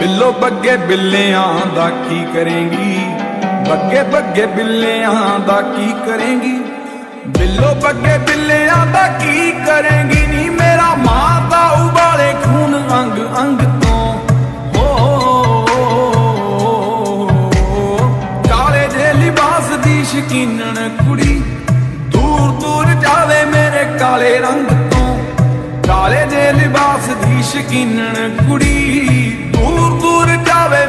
ਬਿੱਲੋ ਬੱਗੇ ਬਿੱਲਿਆਂ ਦਾ ਕੀ ਕਰੇਂਗੀ? ਬੱਗੇ ਬੱਗੇ ਬਿੱਲਿਆਂ ਦਾ ਕੀ ਕਰੇਂਗੀ? ਬਿੱਲੋ ਬੱਗੇ ਬਿੱਲਿਆਂ ਦਾ ਕੀ ਕਰੇਂਗੀ? ਨੀ ਮੇਰਾ ਮਾਂ ਦਾ ਉਬਾਲੇ ਕਾਲੇ ਰੰਗ ਤੋਂ ਕਾਲੇ ਦੇ ਲਿਬਾਸ ਦੀ ਸ਼ਕੀਨਣ ਕੁੜੀ ਦੂਰ ਦੂਰ ਜਾਵੇ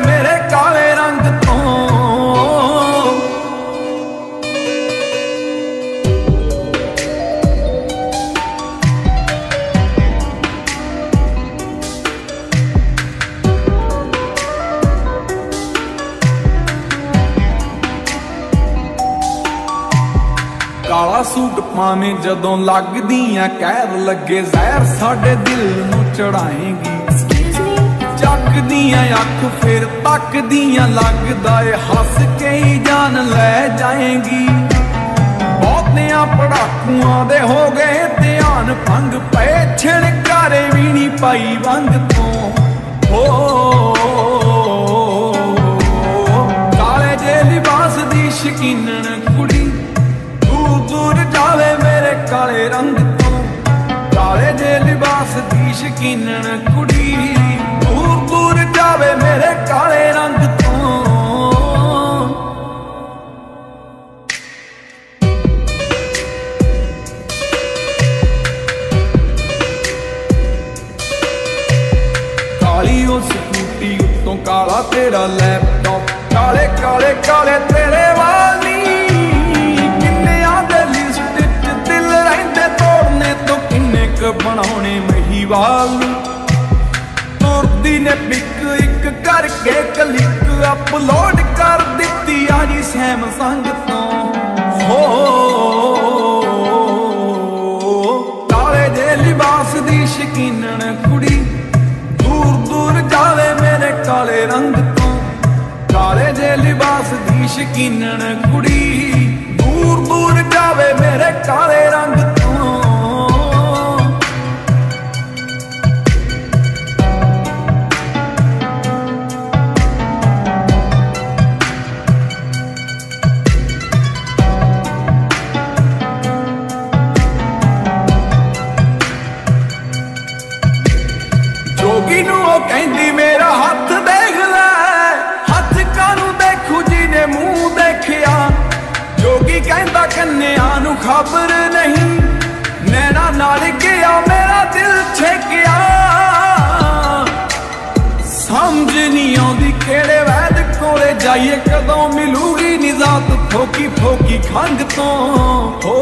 ਕਾਲਾ ਸੂਟ ਪਾਵੇਂ ਜਦੋਂ ਲੱਗਦੀਆਂ ਕਹਿਰ ਲੱਗੇ। ਜ਼ਹਿਰ ਸਾਡੇ ਦਿਲ ਨੂੰ ਚੜਾਏਗੀ। ਚੱਕਦੀਆਂ ਅੱਖ ਫਿਰ ਤੱਕਦੀਆਂ। ਲੱਗਦਾ ਏ ਹੱਸ ਕੇ ਹੀ ਜਾਨ ਲੈ ਜਾਏਗੀ। ਬਹੁਤਿਆਂ ਪੜਾਕੂਆਂ ਦੇ ਹੋ ਗਏ ਧਿਆਨ। ਭੰਗ ਪਏ ਛਿਣਕਾਰੇ ਵੀ ਨਹੀਂ ਪਾਈ। ਵੰਗ ਸ਼ਕੀਨਣ ਕੁੜੀ। ਦੂਰ ਦੂਰ ਜਾਵੇ ਮੇਰੇ ਕਾਲੇ ਰੰਗ ਤੋਂ। ਕਾਲੀ ਉਹ ਸਕੂਟੀ ਉੱਤੋਂ ਕਾਲਾ ਤੇਰਾ ਲੈਪਟਾਪ। ਕਾਲੇ ਕਾਲੇ ਕਾਲੇ ਤੇਰੇ ਵਾਲੀ। ਕਿੰਨਿਆਂ ਦੇ ਲਿਸਟ 'ਚ ਦਿਲ ਰਹਿੰਦੇ ਤੋੜਨੇ ਤੋਂ ਕਿੰਨੇ ਕ ਬਣਾਉਣੇ ਮਹੀਵਾਲ ਤੁਰਦੀ ਨੇ ਪਿਕ ਇੱਕ ਕਰਕੇ ਕਲਿੱਕ ਅਪਲੋਡ ਕਰ ਦਿੱਤੀ ਆ ਜੀ ਸੈਮਸੰਗ ਤੋਂ ਹੋ, ਕਾਲੇ ਦੇ ਲਿਬਾਸ ਦੀ ਸ਼ਕੀਨਣ ਕੁੜੀ। ਦੂਰ ਦੂਰ ਜਾਵੇ ਮੇਰੇ ਕਾਲੇ ਰੰਗ ਤੋਂ। ਕਾਲੇ ਜੇ ਲਿਬਾਸ ਦੀ ਸ਼ਕੀਨਣ ਕੁੜੀ। ਦੂਰ ਦੂਰ ਜਾਵੇ ਮੇਰੇ ਕਾਲੇ ਰੰਗ ਤੋਂ। ਨੂੰ ਖਬਰ ਨਹੀਂ। ਨੈਣਾ ਨਾਲ ਗਿਆ, ਮੇਰਾ ਦਿਲ ਛੇਕਿਆ ਸਮਝ ਨਹੀਂ ਆਉਂਦੀ ਕਿਹੜੇ ਵੈਦ ਕੋਲੇ ਜਾਈਏ, ਕਦੋਂ ਮਿਲੂਗੀ ਨਿਜ਼ਾਤ ਫੋਕੀ ਫੋਕੀ ਖੰਗ ਤੋਂ। ਹੋ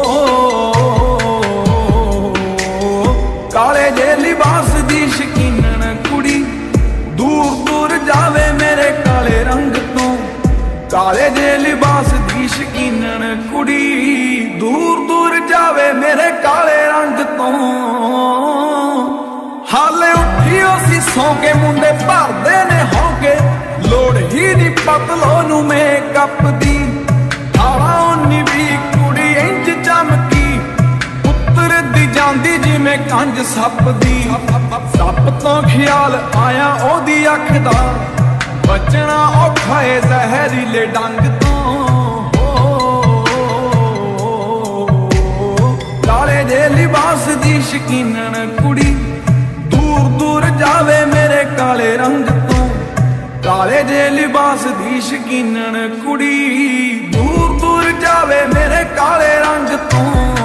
ਕਾਲੇ ਜੇ ਲਿਬਾਸ ਦੀ ਸ਼ਕੀਨਣ ਕੁੜੀ ਦੂਰ ਦੂਰ ਜਾਵੇ ਮੇਰੇ ਕਾਲੇ ਰੰਗ ਤੋਂ। ਕਾਲੇ ਜੇ ਲਿਬਾਸ ਦੀ ਸ਼ਕੀਨਣ ਕੁੜੀ ਦੂਰ ਦੂਰ ਜਾਵੇ ਮੇਰੇ ਕਾਲੇ ਰੰਗ ਤੋਂ। ਹਾਲੇ ਉੱਠਿਓ ਸੀ ਸੌਂ ਮੁੰਡੇ ਭਰਦੇ ਨੇ ਹੋਗੇ ਲੋੜ ਹੀ ਨਹੀਂ ਪਤਲੋ ਨੂੰ ਮੇਕਅਪ ਦੀ। ਆਵਾ ਉਨੀ ਵੀ ਕੁੜੀ ਇੰਜ ਚਮਕੀ। ਪੁੱਤਰ ਦੀ ਜਾਂਦੀ ਜਿਵੇਂ ਕੰਜ ਸੱਪ ਦੀ। ਸੱਪ ਤੋਂ ਖਿਆਲ ਆਇਆ ਉਹਦੀ ਅੱਖ ਦਾ। ਬਚਣਾ ਔਖਾ ਏ ਜ਼ਹਿਰੀਲੇ ਡੰਗ ਦੀ ਸ਼ਕੀਨਣ ਕੁੜੀ। ਦੂਰ ਦੂਰ ਜਾਵੇ ਮੇਰੇ ਕਾਲੇ ਰੰਗ ਤੋਂ। ਕਾਲੇ ਜੇ ਲਿਬਾਸ ਦੀ ਸ਼ਕੀਨਣ ਕੁੜੀ। ਦੂਰ ਦੂਰ ਜਾਵੇ ਮੇਰੇ ਕਾਲੇ ਰੰਗ ਤੋਂ।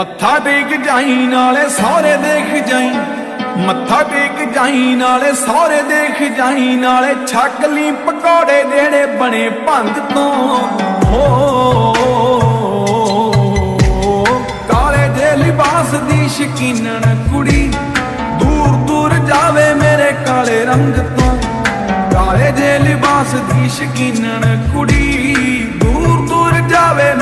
ਮੱਥਾ ਟੇਕ ਜਾਈ, ਨਾਲੇ ਸਾਰੇ ਦੇਖ ਜਾਈ। ਮੱਥਾ ਟੇਕ ਜਾਈ, ਨਾਲੇ ਸਾਰੇ ਦੇਖ ਜਾਈ। ਨਾਲੇ ਛੱਕ ਲਈ ਪਕੌੜੇ ਜਿਹੜੇ ਬਣੇ ਭੰਗ ਤੋਂ। ਹੋ, ਕਾਲੇ ਦੇ ਲਿਬਾਸ ਦੀ ਸ਼ਕੀਨਣ ਕੁੜੀ, ਦੂਰ ਦੂਰ ਜਾਵੇ ਮੇਰੇ ਕਾਲੇ ਰੰਗ ਤੋਂ। ਕਾਲੇ ਜੇ ਲਿਬਾਸ ਦੀ ਸ਼ਕੀਨਣ ਕੁੜੀ, ਦੂਰ ਦੂਰ ਜਾਵੇ